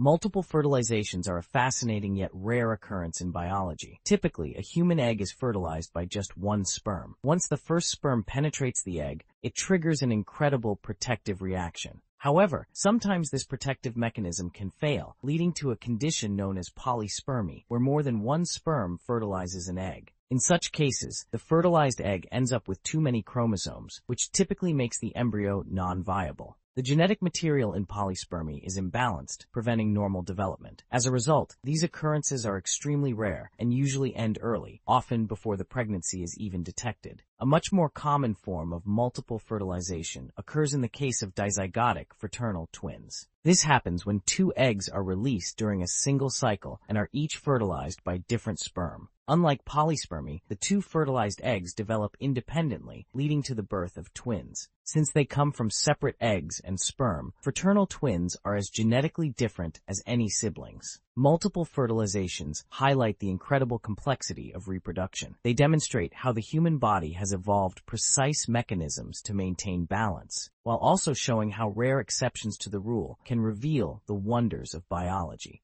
Multiple fertilizations are a fascinating yet rare occurrence in biology. Typically, a human egg is fertilized by just one sperm. Once the first sperm penetrates the egg, it triggers an incredible protective reaction. However, sometimes this protective mechanism can fail, leading to a condition known as polyspermy, where more than one sperm fertilizes an egg. In such cases, the fertilized egg ends up with too many chromosomes, which typically makes the embryo non-viable. The genetic material in polyspermy is imbalanced, preventing normal development. As a result, these occurrences are extremely rare and usually end early, often before the pregnancy is even detected. A much more common form of multiple fertilization occurs in the case of dizygotic fraternal twins. This happens when two eggs are released during a single cycle and are each fertilized by different sperm. Unlike polyspermy, the two fertilized eggs develop independently, leading to the birth of twins. Since they come from separate eggs and sperm, fraternal twins are as genetically different as any siblings. Multiple fertilizations highlight the incredible complexity of reproduction. They demonstrate how the human body has evolved precise mechanisms to maintain balance, while also showing how rare exceptions to the rule can reveal the wonders of biology.